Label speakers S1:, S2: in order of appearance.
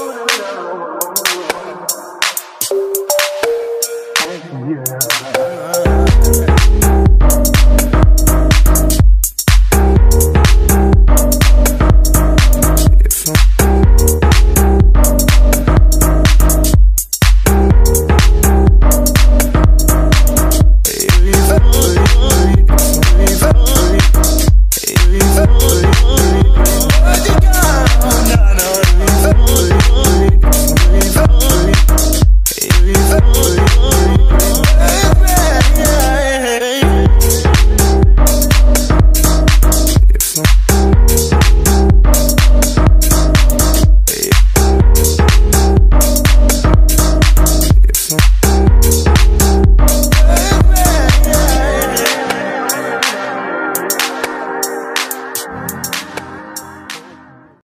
S1: road.